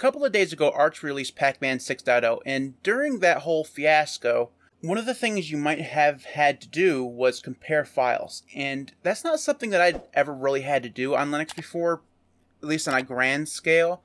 couple of days ago, Arch released Pacman 6.0, and during that whole fiasco, one of the things you might have had to do was compare files, and that's not something that I'd ever really had to do on Linux before, at least on a grand scale,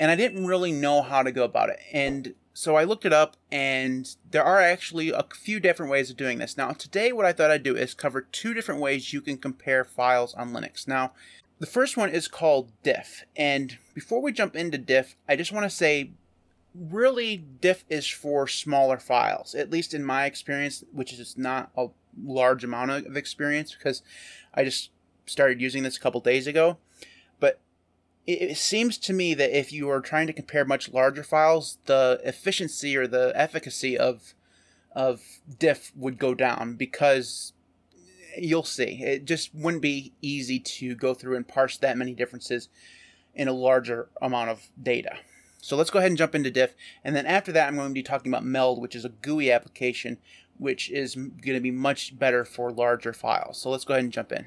and I didn't really know how to go about it. And so I looked it up, and there are actually a few different ways of doing this. Now, today, what I thought I'd do is cover two different ways you can compare files on Linux. Now, the first one is called diff, and before we jump into diff, I just want to say really diff is for smaller files at least in my experience which is not a large amount of experience because i just started using this a couple days ago. But it, seems to me that if you are trying to compare much larger files the efficiency or the efficacy of of diff would go down because you'll see it just wouldn't be easy to go through and parse that many differences in a larger amount of data so let's go ahead and jump into diff. And then after that, I'm going to be talking about meld, which is a GUI application, which is going to be much better for larger files. So let's go ahead and jump in.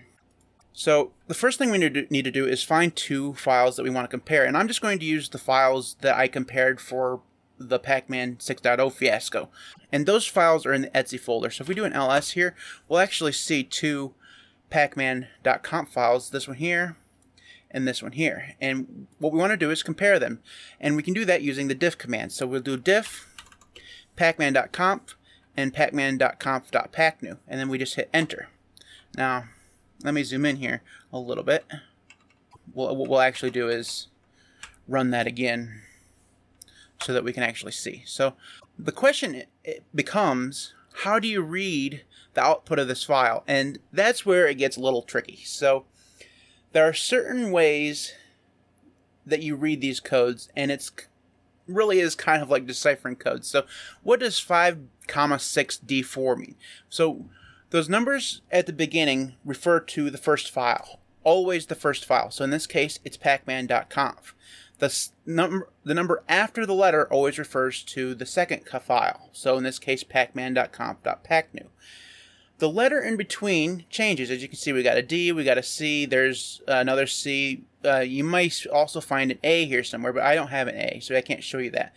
So the first thing we need to do is find two files that we want to compare. And I'm just going to use the files that I compared for the Pacman 6.0 fiasco. And those files are in the etc folder. So if we do an ls here, we'll actually see two pacman.conf files. This one here and this one here. And what we want to do is compare them. And we can do that using the diff command. So we'll do diff pacman.conf and pacman.conf.pacnew. And then we just hit enter. Now, let me zoom in here a little bit. what we'll actually do is run that again so that we can actually see. So the question becomes, how do you read the output of this file? And that's where it gets a little tricky. So there are certain ways that you read these codes, and it's really is kind of like deciphering codes. So, what does 5 comma 6 D4 mean? So, those numbers at the beginning refer to the first file, always the first file. So, in this case, it's pacman.conf. The number, the number after the letter always refers to the second file. So, in this case, pacman.conf.pacnew. The letter in between changes. As you can see, we got a D, we got a C, there's another C. Uh, you might also find an A here somewhere, but I don't have an A, so I can't show you that.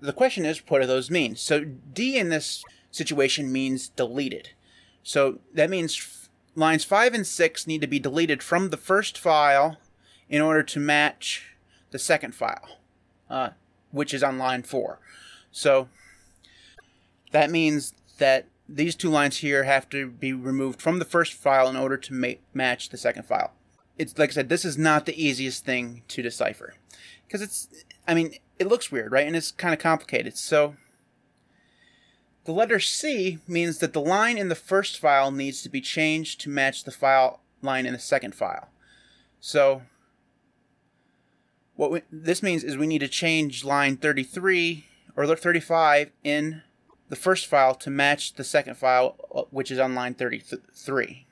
The question is, what do those mean? So D in this situation means deleted. So that means lines 5 and 6 need to be deleted from the first file in order to match the second file, uh, which is on line 4. So that means that these two lines here have to be removed from the first file in order to ma- match the second file. It's like I said, this is not the easiest thing to decipher because it's, I mean, it looks weird, right? And it's kind of complicated. So the letter C means that the line in the first file needs to be changed to match the file line in the second file. So what we, this means is we need to change line 33 or 35 in the first file to match the second file, uh, which is on line 33.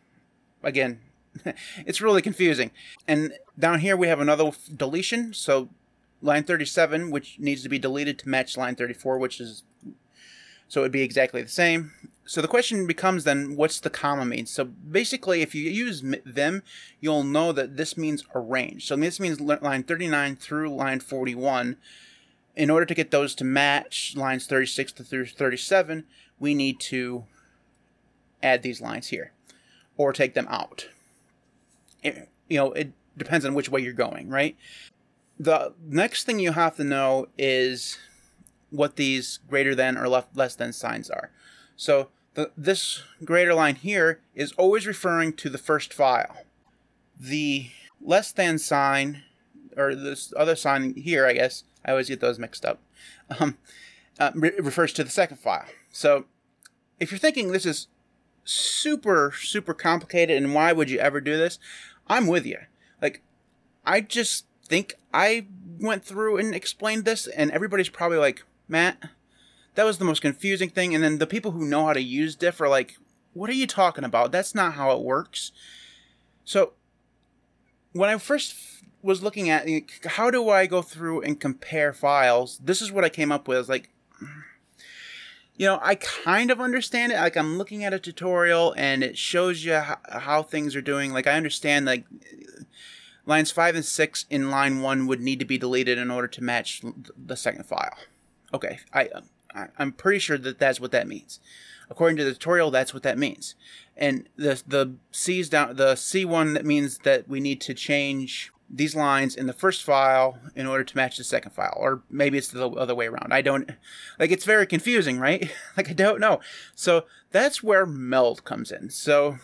Again, it's really confusing. And down here we have another deletion, so line 37, which needs to be deleted to match line 34, which is, so it would be exactly the same. So the question becomes then, what's the comma mean? So basically, if you use them, you'll know that this means arrange. So this means line 39 through line 41 in order to get those to match lines 36 to 37, we need to add these lines here or take them out. It, you know, it depends on which way you're going, right? The next thing you have to know is what these greater than or less than signs are. So the, this greater line here is always referring to the first file. The less than sign, or this other sign here, I guess, I always get those mixed up. Um, uh, re- refers to the second file. So if you're thinking this is super, super complicated and why would you ever do this, I'm with you. Like, I just think I went through and explained this, and everybody's probably like, Matt, that was the most confusing thing. And then the people who know how to use diff are like, what are you talking about? That's not how it works. So, when I first was looking at how do I go through and compare files. This is what I came up with. Like, you know, I kind of understand it. Like I'm looking at a tutorial and it shows you how, how things are doing. Like I understand like lines 5 and 6 in line 1 would need to be deleted in order to match the second file. Okay, I, um, I I'm pretty sure that that's what that means. According to the tutorial, that's what that means. And the the C's down the C1 that means that we need to change these lines in the first file in order to match the second file or maybe it's the other way around i don't like it's very confusing right like i don't know so that's where meld comes in so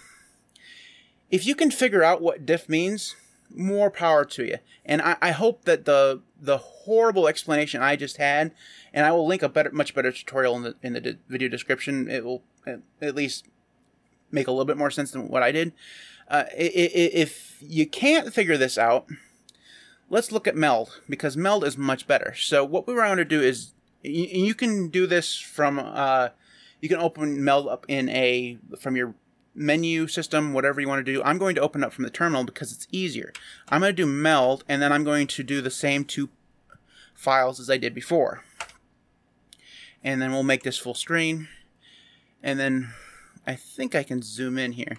if you can figure out what diff means more power to you. And i, I hope that the the horrible explanation i just had and i will link a better much better tutorial in the in the video description. It will at least make a little bit more sense than what i did. Uh, if you can't figure this out, let's look at meld because meld is much better. So what we want to do is you, you can do this from uh, you can open meld up in a from your menu system, whatever you want to do. I'm going to open up from the terminal because it's easier. I'm going to do meld and then I'm going to do the same two files as I did before. And then we'll make this full screen. And then I think I can zoom in here.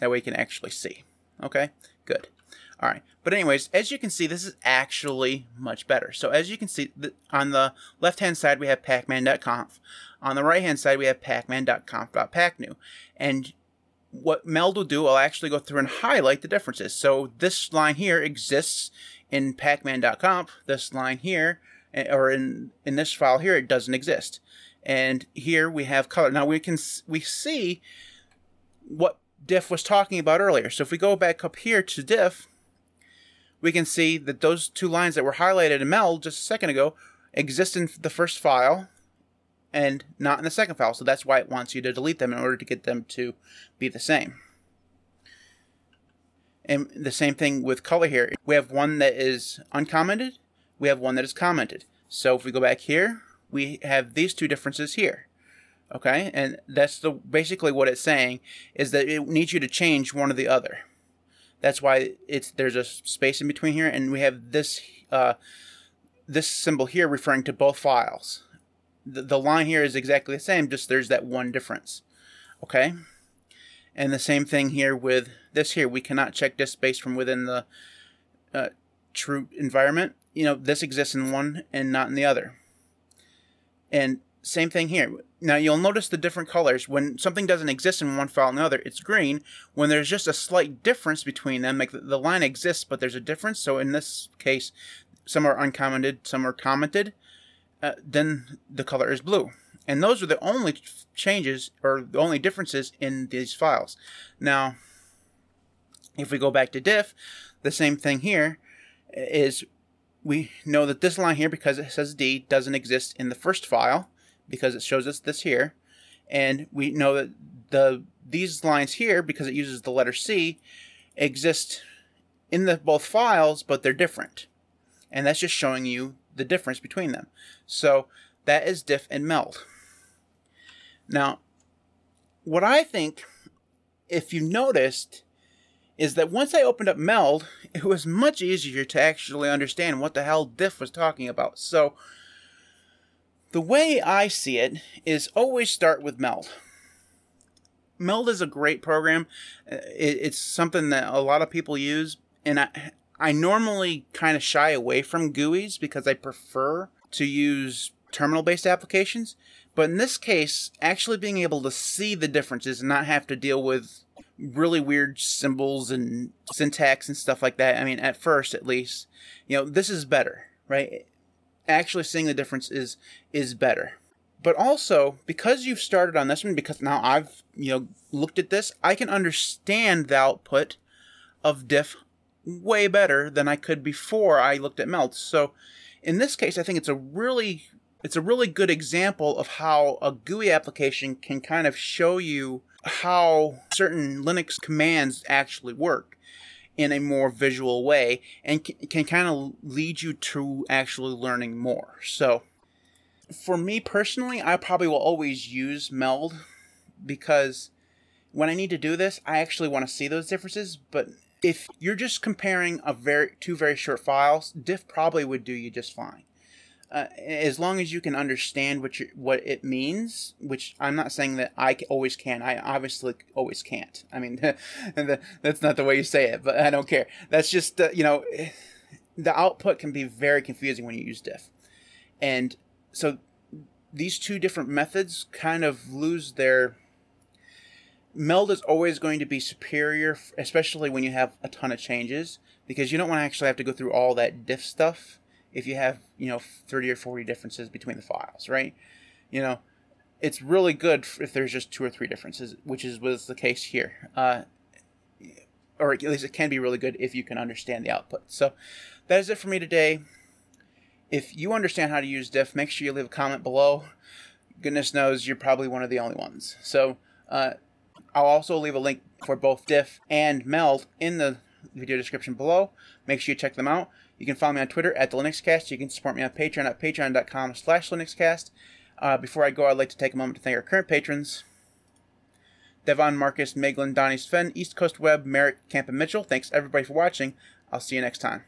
That way you can actually see. Okay, good. All right, but anyways, as you can see, this is actually much better. So as you can see, on the left-hand side, we have pacman.conf. On the right-hand side, we have pacman.conf.pacnew. And what Meld will do, I'll actually go through and highlight the differences. So this line here exists in pacman.conf. This line here, eh, or in, in this file here, it doesn't exist. And here we have color. Now we can we see what diff was talking about earlier. So if we go back up here to diff, we can see that those two lines that were highlighted in Meld just a second ago exist in the first file and not in the second file. So that's why it wants you to delete them in order to get them to be the same. And the same thing with color here. We have one that is uncommented. We have one that is commented. So if we go back here, we have these two differences here. Okay, and that's the basically what it's saying is that it needs you to change one or the other. That's why it's there's a space in between here, and we have this uh, this symbol here referring to both files. The, the line here is exactly the same, just there's that one difference. Okay, and the same thing here with this here. We cannot check this space from within the uh, chroot environment. You know, this exists in one and not in the other. And same thing here. Now you'll notice the different colors. When something doesn't exist in one file and the other, it's green. When there's just a slight difference between them, like the, the line exists, but there's a difference. So in this case, some are uncommented, some are commented. Uh, then the color is blue. And those are the only changes or the only differences in these files. Now, if we go back to diff, the same thing here is we know that this line here, because it says D, doesn't exist in the first file because it shows us this here. And we know that the these lines here, because it uses the letter C, exist in the both files, but they're different. And that's just showing you the difference between them. So that is diff and meld. Now, what I think, if you noticed, is that once I opened up meld, it was much easier to actually understand what the hell diff was talking about. So the way I see it is always start with Meld. Meld is a great program. Uh, it's something that a lot of people use, and I, I normally kind of shy away from GUIs because I prefer to use terminal based applications. But in this case, actually being able to see the differences and not have to deal with really weird symbols and syntax and stuff like that. I mean, at first at least, you know, this is better, right? Actually seeing the difference is is better. But also, because you've started on this one, because now I've you know looked at this, I can understand the output of diff way better than I could before I looked at melts. So in this case, I think it's a really it's a really good example of how a GUI application can kind of show you how certain Linux commands actually work in a more visual way and can, kind of lead you to actually learning more. So, for me personally, I probably will always use Meld because when I need to do this, I actually want to see those differences. But if you're just comparing a very two very short files, diff probably would do you just fine. Uh, as long as you can understand what you, what it means, which I'm not saying that I always can. I obviously always can't. I mean, that's not the way you say it, but I don't care. That's just uh, you know, the output can be very confusing when you use diff, and so these two different methods kind of lose their meld is always going to be superior especially when you have a ton of changes because you don't want to actually have to go through all that diff stuff if you have you know 30 or 40 differences between the files right? You know it's really good if there's just two or three differences which is was the case here. Uh, or at least it can be really good if you can understand the output. So that is it for me today. If you understand how to use diff make sure you leave a comment below. Goodness knows you're probably one of the only ones. So uh, i'll also leave a link for both diff and meld in the video description below. Make sure you check them out you can follow me on Twitter at the LinuxCast. You can support me on Patreon at patreon.com slash LinuxCast. Uh, before I go, I'd like to take a moment to thank our current patrons. Devon, Marcus, Maeglin, Donnie, Sven, East Coast Web, Marek, Camp, and Mitchel. Thanks everybody for watching. I'll see you next time.